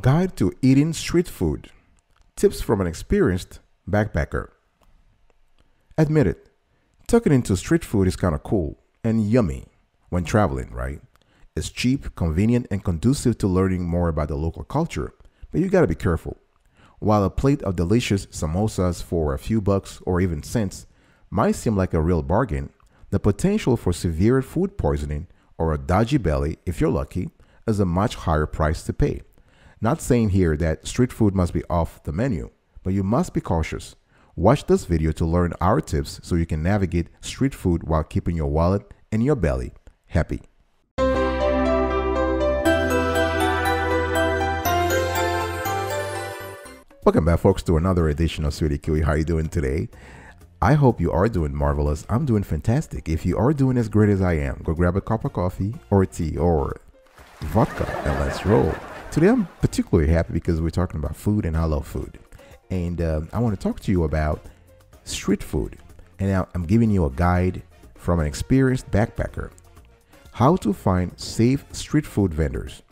Guide to Eating Street Food Tips from an Experienced Backpacker. Admit it, tucking into street food is kind of cool and yummy when traveling, right? It's cheap, convenient, and conducive to learning more about the local culture, but you gotta be careful. While a plate of delicious samosas for a few bucks or even cents might seem like a real bargain, the potential for severe food poisoning or a dodgy belly, if you're lucky, is a much higher price to pay. Not saying here that street food must be off the menu, but you must be cautious. Watch this video to learn our tips so you can navigate street food while keeping your wallet and your belly happy. Welcome back, folks, to another edition of S'witty Kiwi. How are you doing today? I hope you are doing marvelous. I'm doing fantastic. If you are doing as great as I am, go grab a cup of coffee or tea or vodka and let's roll. Today, I'm particularly happy because we're talking about food and I love food. And uh, I want to talk to you about street food. And I'm giving you a guide from an experienced backpacker how to find safe street food vendors.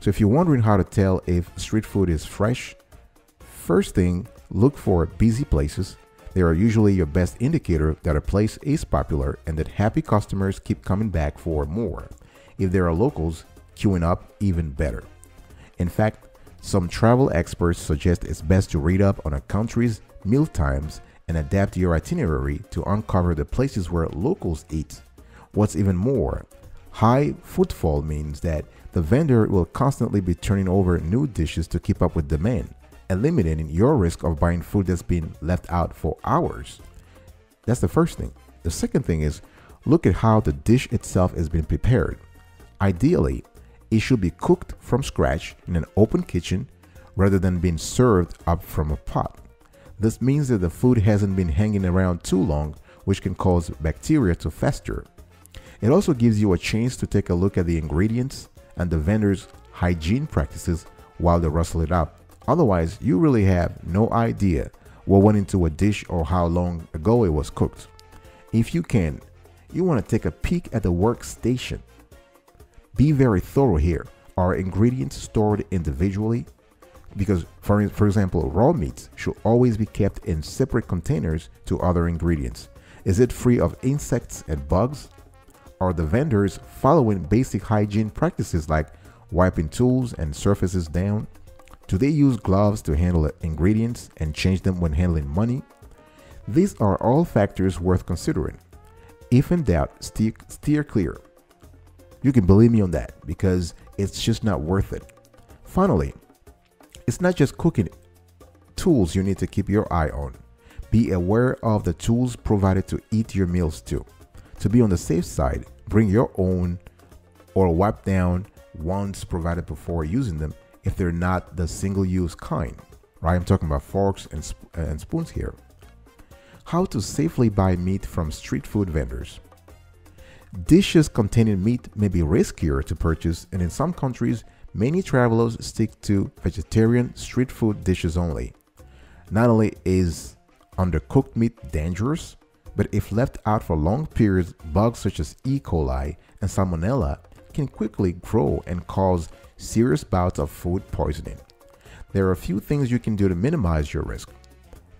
So, if you're wondering how to tell if street food is fresh, first thing, look for busy places. They are usually your best indicator that a place is popular and that happy customers keep coming back for more. If there are locals, queuing up even better. In fact, some travel experts suggest it's best to read up on a country's meal times and adapt your itinerary to uncover the places where locals eat. What's even more, high footfall means that the vendor will constantly be turning over new dishes to keep up with demand, eliminating your risk of buying food that's been left out for hours. That's the first thing. The second thing is look at how the dish itself has been prepared. Ideally, it should be cooked from scratch in an open kitchen rather than being served up from a pot. This means that the food hasn't been hanging around too long, which can cause bacteria to fester. It also gives you a chance to take a look at the ingredients and the vendor's hygiene practices while they rustle it up. Otherwise, you really have no idea what went into a dish or how long ago it was cooked. If you can, you want to take a peek at the workstation be very thorough here. Are ingredients stored individually? Because, for, for example, raw meats should always be kept in separate containers to other ingredients. Is it free of insects and bugs? Are the vendors following basic hygiene practices like wiping tools and surfaces down? Do they use gloves to handle ingredients and change them when handling money? These are all factors worth considering. If in doubt, steer, steer clear. You can believe me on that because it's just not worth it. Finally, it's not just cooking tools you need to keep your eye on. Be aware of the tools provided to eat your meals too. To be on the safe side, bring your own or wipe down ones provided before using them if they're not the single use kind. Right? I'm talking about forks and, sp- and spoons here. How to safely buy meat from street food vendors. Dishes containing meat may be riskier to purchase, and in some countries, many travelers stick to vegetarian street food dishes only. Not only is undercooked meat dangerous, but if left out for long periods, bugs such as E. coli and Salmonella can quickly grow and cause serious bouts of food poisoning. There are a few things you can do to minimize your risk.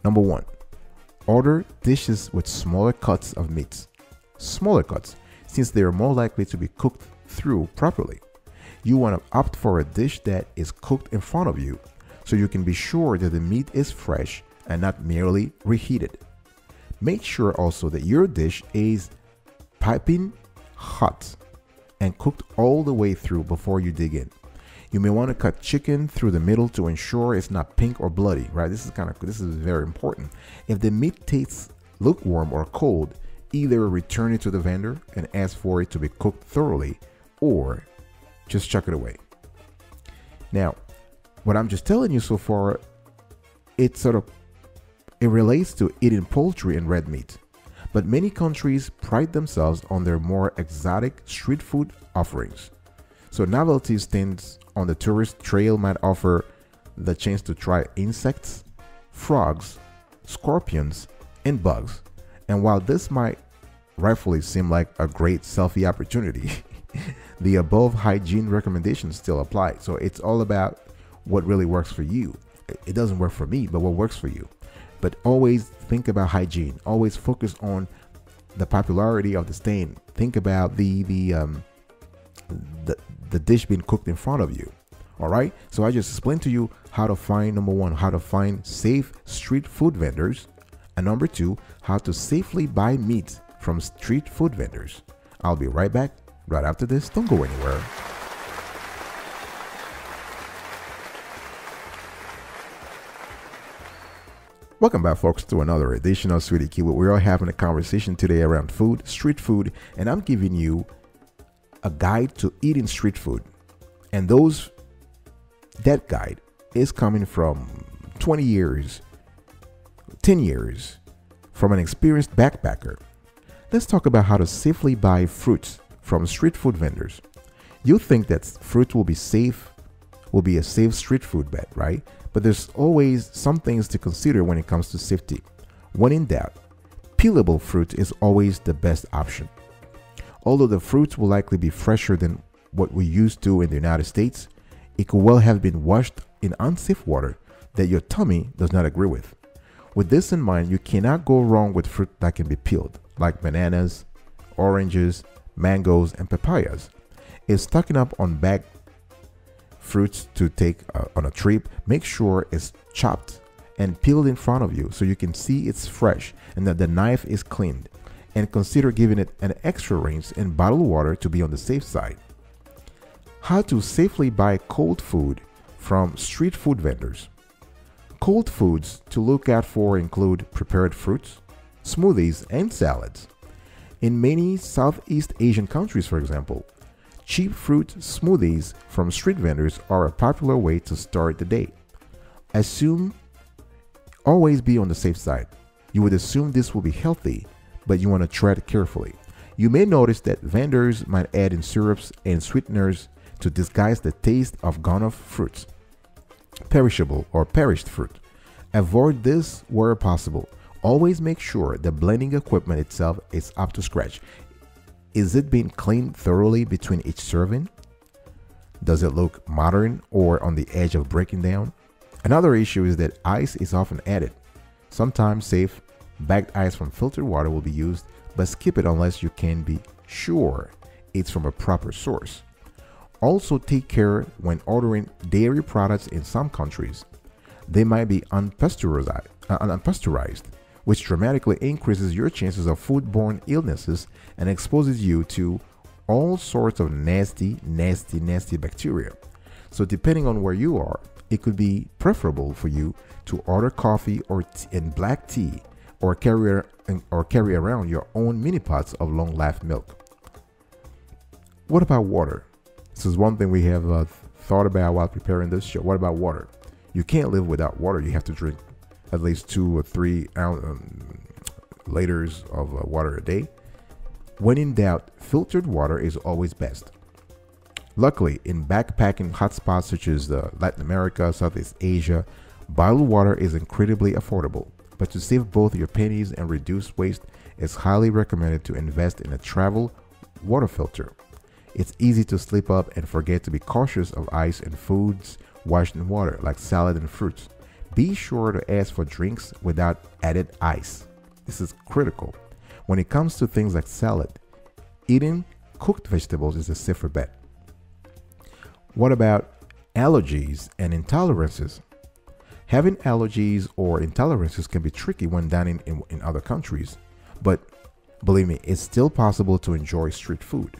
Number one, order dishes with smaller cuts of meats. Smaller cuts since they are more likely to be cooked through properly. You want to opt for a dish that is cooked in front of you so you can be sure that the meat is fresh and not merely reheated. Make sure also that your dish is piping hot and cooked all the way through before you dig in. You may want to cut chicken through the middle to ensure it's not pink or bloody, right? This is kind of this is very important. If the meat tastes lukewarm or cold, either return it to the vendor and ask for it to be cooked thoroughly or just chuck it away. Now, what I'm just telling you so far, it sort of it relates to eating poultry and red meat. But many countries pride themselves on their more exotic street food offerings. So novelty stands on the tourist trail might offer the chance to try insects, frogs, scorpions, and bugs. And while this might rightfully seem like a great selfie opportunity, the above hygiene recommendations still apply. So it's all about what really works for you. It doesn't work for me, but what works for you. But always think about hygiene. Always focus on the popularity of the stain. Think about the the um, the, the dish being cooked in front of you. All right. So I just explained to you how to find number one, how to find safe street food vendors, and number two, how to safely buy meat from street food vendors. I'll be right back right after this. Don't go anywhere. Welcome back, folks, to another edition of S'witty Kiwi. We're all having a conversation today around food, street food, and I'm giving you a guide to eating street food. And those that guide is coming from 20 years, 10 years from an experienced backpacker. Let's talk about how to safely buy fruits from street food vendors. You think that fruit will be safe, will be a safe street food bet, right? But there's always some things to consider when it comes to safety. When in doubt, peelable fruit is always the best option. Although the fruits will likely be fresher than what we used to in the United States, it could well have been washed in unsafe water that your tummy does not agree with. With this in mind, you cannot go wrong with fruit that can be peeled, like bananas, oranges, mangoes, and papayas. If stocking up on bagged fruits to take uh, on a trip, make sure it's chopped and peeled in front of you so you can see it's fresh and that the knife is cleaned. And consider giving it an extra rinse in bottled water to be on the safe side. How to safely buy cold food from street food vendors. Cold foods to look out for include prepared fruits, smoothies, and salads. In many Southeast Asian countries, for example, Cheap fruit smoothies from street vendors are a popular way to start the day. Assume always be on the safe side. You would assume this will be healthy, but you want to tread carefully. You may notice that vendors might add in syrups and sweeteners to disguise the taste of gone off fruits, perishable or perished fruit. Avoid this where possible. Always make sure the blending equipment itself is up to scratch. Is it being cleaned thoroughly between each serving? Does it look modern or on the edge of breaking down? Another issue is that ice is often added. Sometimes safe, bagged ice from filtered water will be used, but skip it unless you can be sure it's from a proper source. Also, take care when ordering dairy products in some countries. They might be unpasteurized, uh, unpasteurized which dramatically increases your chances of foodborne illnesses and exposes you to all sorts of nasty, nasty, nasty bacteria. So, depending on where you are, it could be preferable for you to order coffee or and black tea or carry, or carry around your own mini pots of long life milk. What about water? This is one thing we have uh, thought about while preparing this show. What about water? You can't live without water. You have to drink at least two or three um, liters of uh, water a day. When in doubt, filtered water is always best. Luckily, in backpacking hotspots such as uh, Latin America, Southeast Asia, bottled water is incredibly affordable. But to save both your pennies and reduce waste, it's highly recommended to invest in a travel water filter. It's easy to slip up and forget to be cautious of ice and foods washed in water, like salad and fruits. Be sure to ask for drinks without added ice. This is critical. When it comes to things like salad, eating cooked vegetables is a safer bet. What about allergies and intolerances? Having allergies or intolerances can be tricky when dining in, in other countries, but believe me, it's still possible to enjoy street food.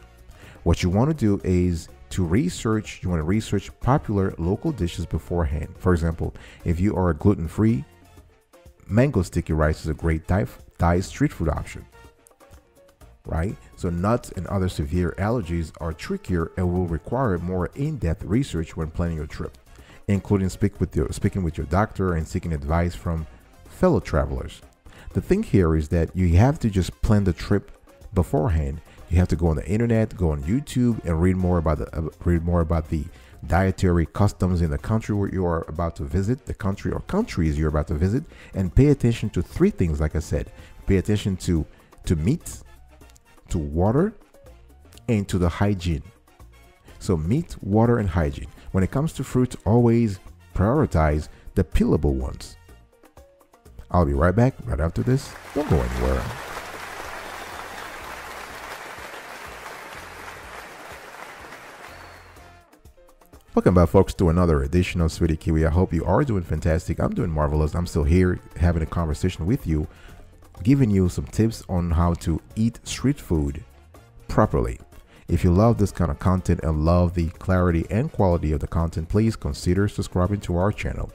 What you want to do is to research, you want to research popular local dishes beforehand. For example, if you are gluten free, mango sticky rice is a great Thai street food option. Right? So, nuts and other severe allergies are trickier and will require more in depth research when planning your trip, including speak with your, speaking with your doctor and seeking advice from fellow travelers. The thing here is that you have to just plan the trip beforehand you have to go on the internet, go on YouTube, and read more about the uh, read more about the dietary customs in the country where you are about to visit, the country or countries you're about to visit, and pay attention to three things. Like I said, pay attention to to meat, to water, and to the hygiene. So meat, water, and hygiene. When it comes to fruits, always prioritize the peelable ones. I'll be right back right after this. Don't go anywhere. Welcome back, folks, to another edition of S'witty Kiwi. I hope you are doing fantastic. I'm doing marvelous. I'm still here having a conversation with you, giving you some tips on how to eat street food properly. If you love this kind of content and love the clarity and quality of the content, please consider subscribing to our channel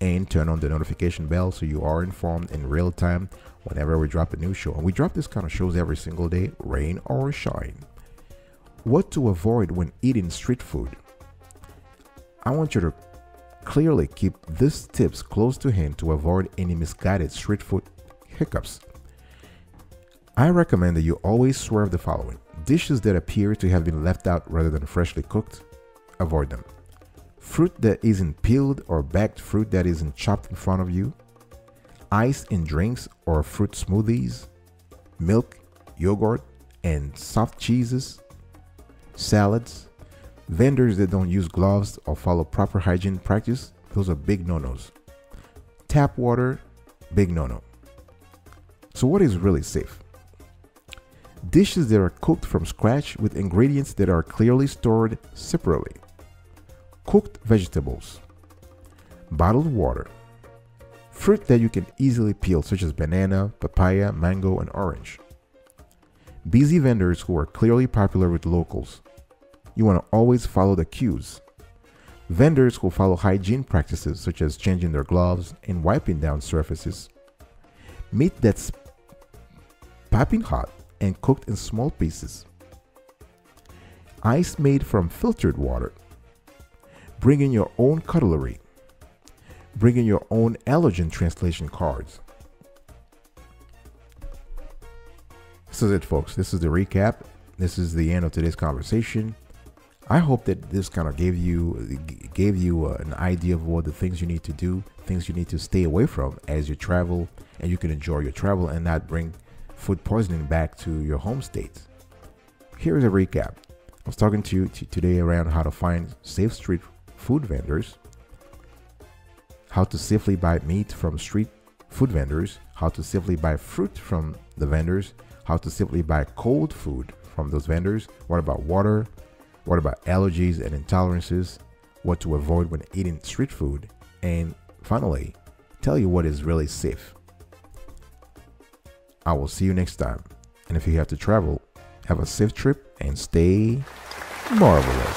and turn on the notification bell so you are informed in real time whenever we drop a new show. And we drop this kind of shows every single day, rain or shine. What to avoid when eating street food? I want you to clearly keep these tips close to hand to avoid any misguided street food hiccups. I recommend that you always swerve the following dishes that appear to have been left out rather than freshly cooked, avoid them. Fruit that isn't peeled or baked fruit that isn't chopped in front of you, ice in drinks or fruit smoothies, milk, yogurt, and soft cheeses, salads, Vendors that don't use gloves or follow proper hygiene practice, those are big no-nos. Tap water, big no-no. So what is really safe? Dishes that are cooked from scratch with ingredients that are clearly stored separately. Cooked vegetables. Bottled water. Fruit that you can easily peel such as banana, papaya, mango, and orange. Busy vendors who are clearly popular with locals you want to always follow the cues. Vendors who follow hygiene practices such as changing their gloves and wiping down surfaces. Meat that's piping hot and cooked in small pieces. Ice made from filtered water. Bring in your own cutlery. Bring in your own allergen translation cards. This is it, folks. This is the recap. This is the end of today's conversation. I hope that this kind of gave you gave you uh, an idea of what the things you need to do, things you need to stay away from as you travel, and you can enjoy your travel and not bring food poisoning back to your home state. Here's a recap. I was talking to you today around how to find safe street food vendors, how to safely buy meat from street food vendors, how to safely buy fruit from the vendors, how to safely buy cold food from those vendors. What about water? What about allergies and intolerances? What to avoid when eating street food? And finally, tell you what is really safe. I will see you next time. And if you have to travel, have a safe trip and stay marvelous.